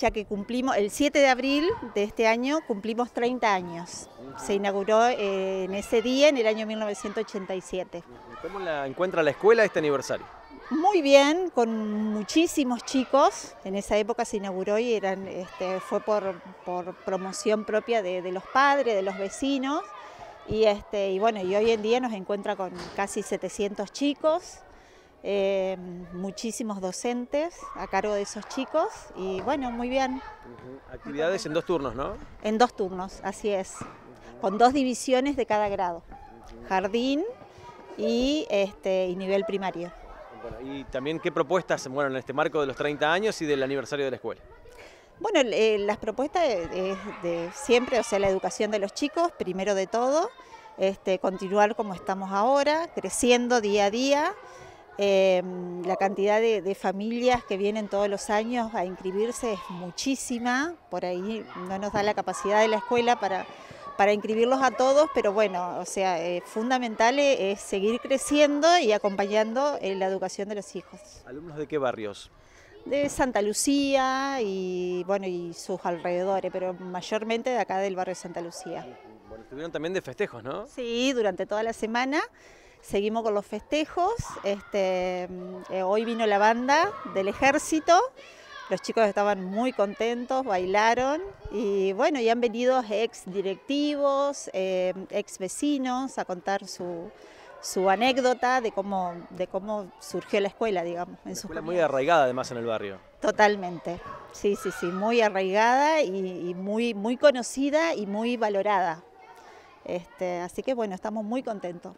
ya que cumplimos, el 7 de abril de este año cumplimos 30 años. Se inauguró eh, en ese día, en el año 1987. ¿Cómo la encuentra la escuela este aniversario? Muy bien, con muchísimos chicos. En esa época se inauguró y eran, este, fue por, por promoción propia de, de, los padres, de los vecinos. Y, este, y bueno, y hoy en día nos encuentra con casi 700 chicos eh, muchísimos docentes a cargo de esos chicos y bueno, muy bien. Actividades en dos turnos, ¿no? En dos turnos, así es, con dos divisiones de cada grado, jardín y, este, y nivel primario. Bueno, y también qué propuestas, bueno, en este marco de los 30 años y del aniversario de la escuela. Bueno, eh, las propuestas es de siempre, o sea, la educación de los chicos, primero de todo, este, continuar como estamos ahora, creciendo día a día, eh, la cantidad de, de, familias que vienen todos los años a inscribirse es muchísima, por ahí no nos da la capacidad de la escuela para, para inscribirlos a todos, pero bueno, o sea, eh, fundamental es seguir creciendo y acompañando en la educación de los hijos. ¿Alumnos de qué barrios? De Santa Lucía y bueno y sus alrededores, pero mayormente de acá del barrio de Santa Lucía. Bueno, estuvieron también de festejos, ¿no? Sí, durante toda la semana. Seguimos con los festejos. Este, eh, hoy vino la banda del ejército. Los chicos estaban muy contentos, bailaron y bueno, y han venido ex directivos, eh, ex vecinos a contar su, su anécdota de cómo, de cómo surgió la escuela, digamos. En escuela muy arraigada además en el barrio. Totalmente, sí, sí, sí, muy arraigada y, y muy, muy conocida y muy valorada. Este, así que bueno, estamos muy contentos.